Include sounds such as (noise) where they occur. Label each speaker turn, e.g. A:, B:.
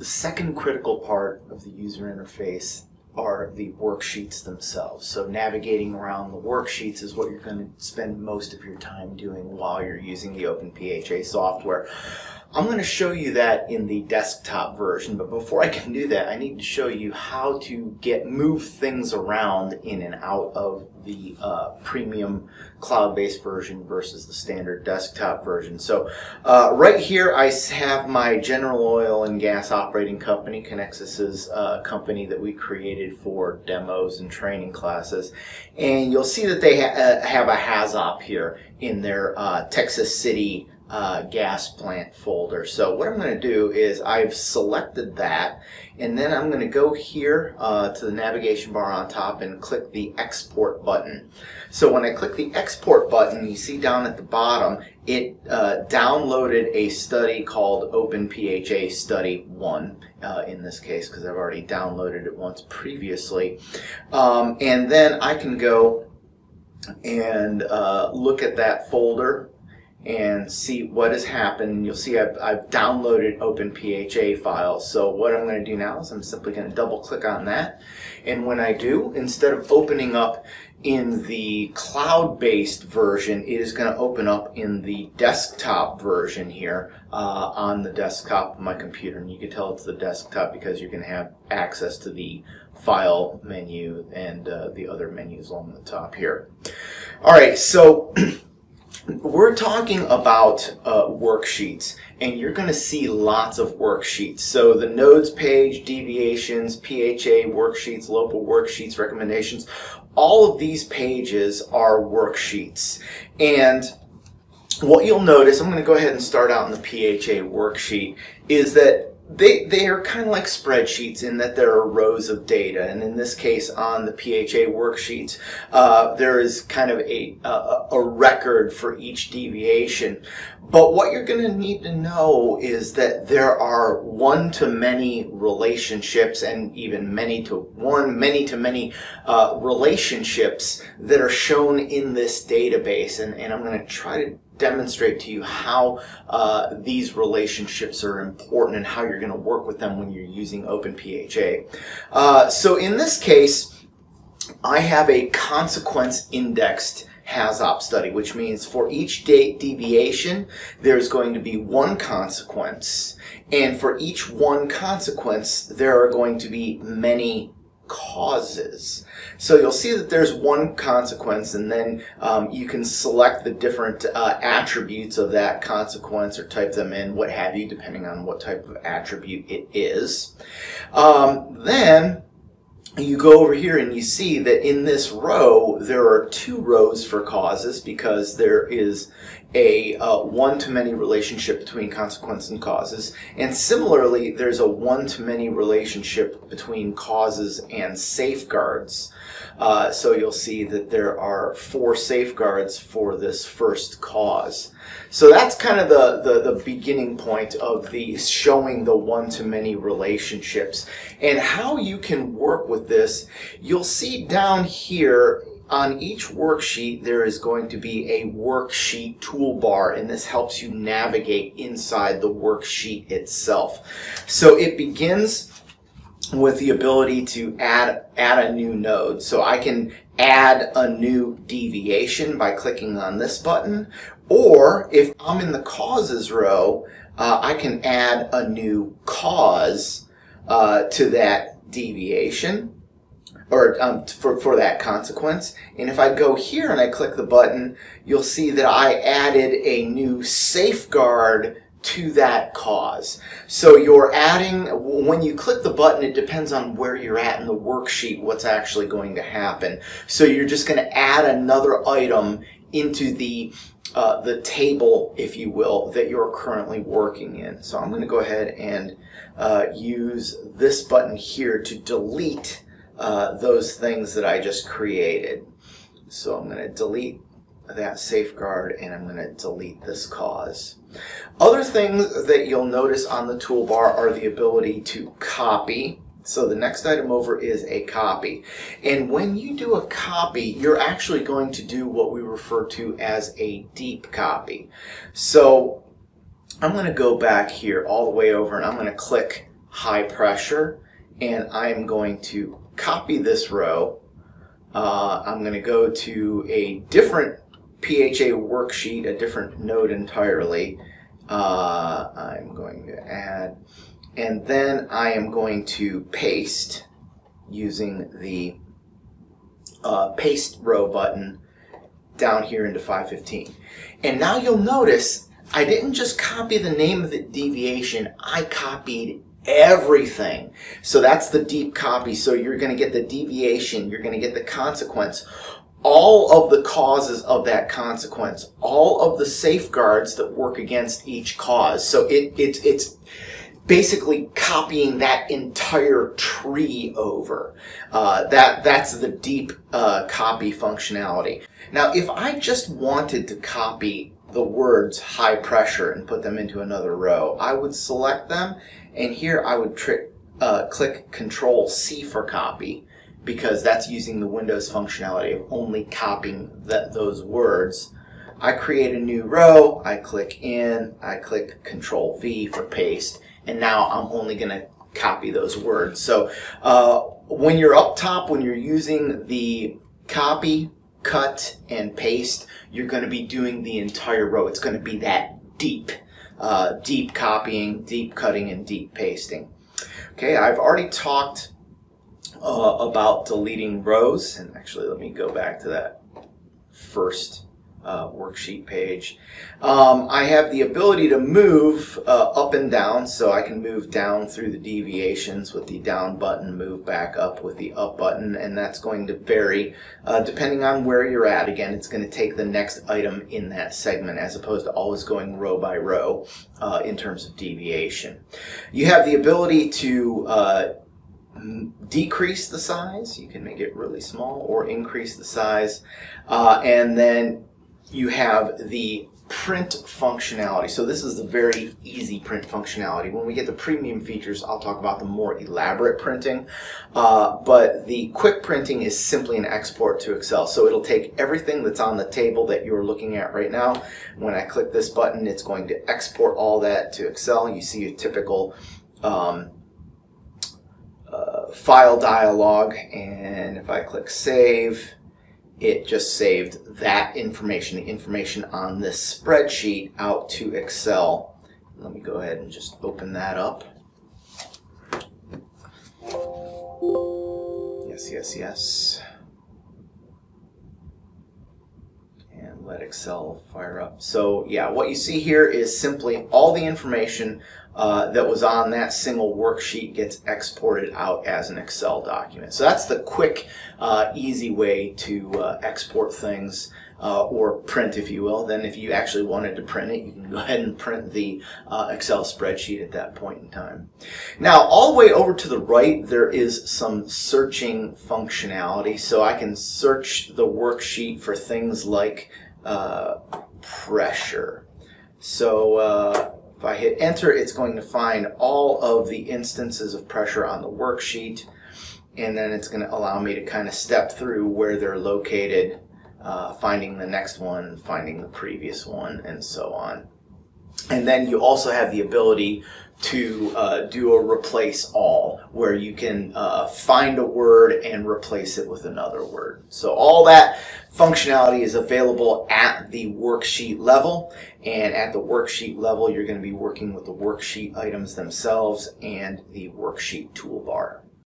A: The second critical part of the user interface are the worksheets themselves. So navigating around the worksheets is what you're going to spend most of your time doing while you're using the OpenPHA software. I'm going to show you that in the desktop version, but before I can do that, I need to show you how to get move things around in and out of the uh, premium cloud-based version versus the standard desktop version. So uh, right here I have my General Oil and Gas Operating Company, Kenexis's uh, company that we created for demos and training classes. And you'll see that they ha uh, have a HAZOP here in their uh, Texas City uh, gas plant folder. So what I'm going to do is I've selected that and then I'm going to go here uh, to the navigation bar on top and click the export button. So when I click the export button you see down at the bottom it uh, downloaded a study called OpenPHA Study 1 uh, in this case because I've already downloaded it once previously. Um, and then I can go and uh, look at that folder and see what has happened. You'll see I've, I've downloaded OpenPHA files. So what I'm going to do now is I'm simply going to double click on that. And when I do, instead of opening up in the cloud-based version, it is going to open up in the desktop version here uh, on the desktop of my computer. And you can tell it's the desktop because you can have access to the file menu and uh, the other menus along the top here. All right, so (clears throat) we're talking about uh, worksheets and you're going to see lots of worksheets. So the nodes page, deviations, PHA worksheets, local worksheets, recommendations, all of these pages are worksheets. And what you'll notice, I'm going to go ahead and start out in the PHA worksheet, is that they, they are kind of like spreadsheets in that there are rows of data. And in this case, on the PHA worksheets, uh, there is kind of a, a, a record for each deviation. But what you're going to need to know is that there are one-to-many relationships and even many-to-one, many-to-many uh, relationships that are shown in this database. And, and I'm going to try to demonstrate to you how uh, these relationships are important and how you're going to work with them when you're using OpenPHA. Uh, so in this case, I have a consequence indexed HAZOP study, which means for each date deviation, there's going to be one consequence. And for each one consequence, there are going to be many causes. So you'll see that there's one consequence and then um, you can select the different uh, attributes of that consequence or type them in, what have you, depending on what type of attribute it is. Um, then you go over here and you see that in this row there are two rows for causes because there is a uh, one-to-many relationship between consequence and causes. And similarly there's a one-to-many relationship between causes and safeguards. Uh, so you'll see that there are four safeguards for this first cause. So that's kind of the, the, the beginning point of the showing the one-to-many relationships. And how you can work with this, you'll see down here on each worksheet there is going to be a worksheet toolbar and this helps you navigate inside the worksheet itself. So it begins with the ability to add add a new node. So I can add a new deviation by clicking on this button or if I'm in the causes row, uh, I can add a new cause uh, to that deviation or um, for, for that consequence. And if I go here and I click the button, you'll see that I added a new safeguard to that cause. So you're adding, when you click the button, it depends on where you're at in the worksheet, what's actually going to happen. So you're just going to add another item into the uh, the table, if you will, that you're currently working in. So I'm going to go ahead and uh, use this button here to delete uh, those things that I just created. So I'm going to delete that safeguard and I'm going to delete this cause. Other things that you'll notice on the toolbar are the ability to copy so the next item over is a copy. And when you do a copy, you're actually going to do what we refer to as a deep copy. So I'm going to go back here all the way over and I'm going to click high pressure and I'm going to copy this row. Uh, I'm going to go to a different PHA worksheet, a different node entirely. Uh, I'm going to add, and then I am going to paste using the uh, paste row button down here into 515. And now you'll notice I didn't just copy the name of the deviation, I copied everything. So that's the deep copy. So you're going to get the deviation, you're going to get the consequence, all of the causes of that consequence, all of the safeguards that work against each cause. So it, it it's basically copying that entire tree over. Uh, that that's the deep uh, copy functionality. Now, if I just wanted to copy the words high pressure and put them into another row, I would select them and here I would uh, click Control C for copy because that's using the Windows functionality of only copying that, those words. I create a new row, I click in, I click Control V for paste, and now I'm only going to copy those words. So uh, when you're up top, when you're using the copy, cut, and paste, you're going to be doing the entire row. It's going to be that deep uh, deep copying, deep cutting, and deep pasting. Okay, I've already talked uh, about deleting rows, and actually let me go back to that first uh, worksheet page. Um, I have the ability to move uh, up and down, so I can move down through the deviations with the down button, move back up with the up button, and that's going to vary uh, depending on where you're at. Again, it's going to take the next item in that segment as opposed to always going row by row uh, in terms of deviation. You have the ability to uh, decrease the size. You can make it really small or increase the size. Uh, and then you have the print functionality. So this is the very easy print functionality. When we get the premium features, I'll talk about the more elaborate printing. Uh, but the quick printing is simply an export to Excel. So it'll take everything that's on the table that you're looking at right now. When I click this button, it's going to export all that to Excel. You see a typical um, uh, file dialog. And if I click save, it just saved that information, the information on this spreadsheet out to Excel. Let me go ahead and just open that up. Yes, yes, yes. And let Excel fire up. So yeah, what you see here is simply all the information uh, that was on that single worksheet gets exported out as an Excel document. So that's the quick, uh, easy way to uh, export things uh, or print, if you will. Then if you actually wanted to print it, you can go (laughs) ahead and print the uh, Excel spreadsheet at that point in time. Now, all the way over to the right, there is some searching functionality. So I can search the worksheet for things like pressure. So if I hit enter, it's going to find all of the instances of pressure on the worksheet, and then it's going to allow me to kind of step through where they're located, uh, finding the next one, finding the previous one, and so on. And then you also have the ability to uh, do a replace all, where you can uh, find a word and replace it with another word. So all that functionality is available at the worksheet level. And at the worksheet level, you're going to be working with the worksheet items themselves and the worksheet toolbar.